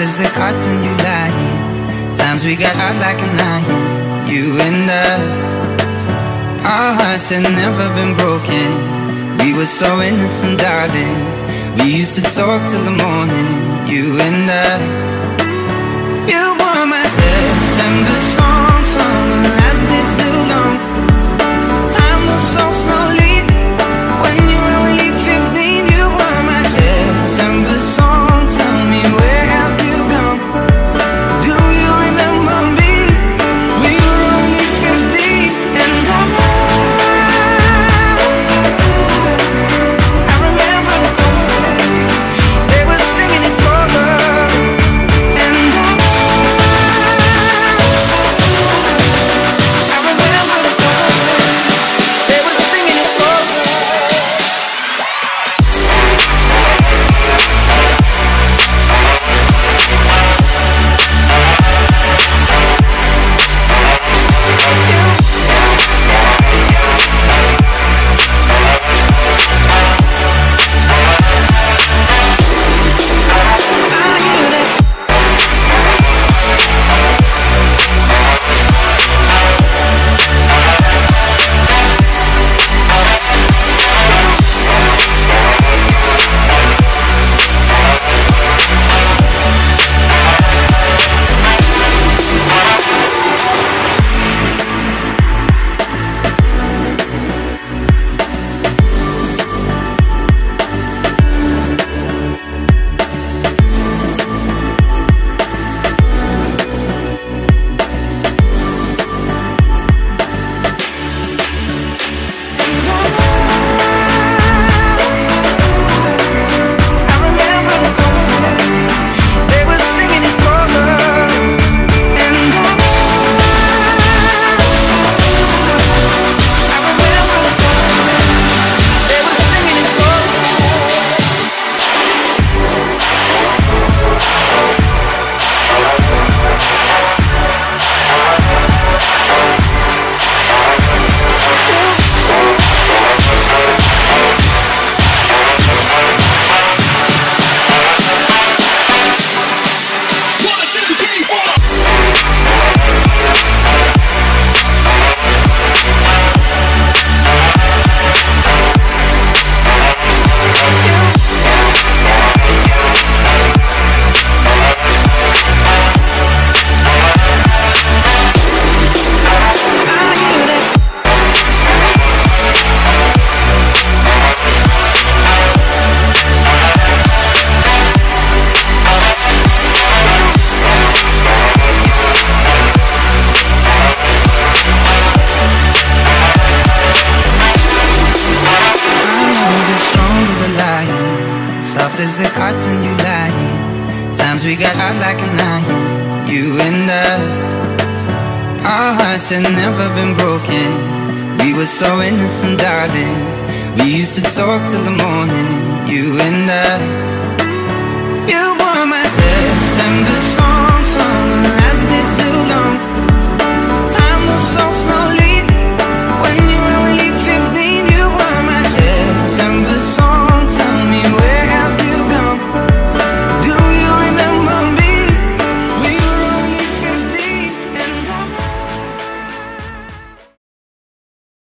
the cards and you lying Times we got out like a nine You and I. Our hearts had never been broken. We were so innocent, darling. We used to talk till the morning You and I as the cards and you lying. Times we got out like a nine, you and I. Our hearts had never been broken. We were so innocent, darling. We used to talk till the morning, you and I.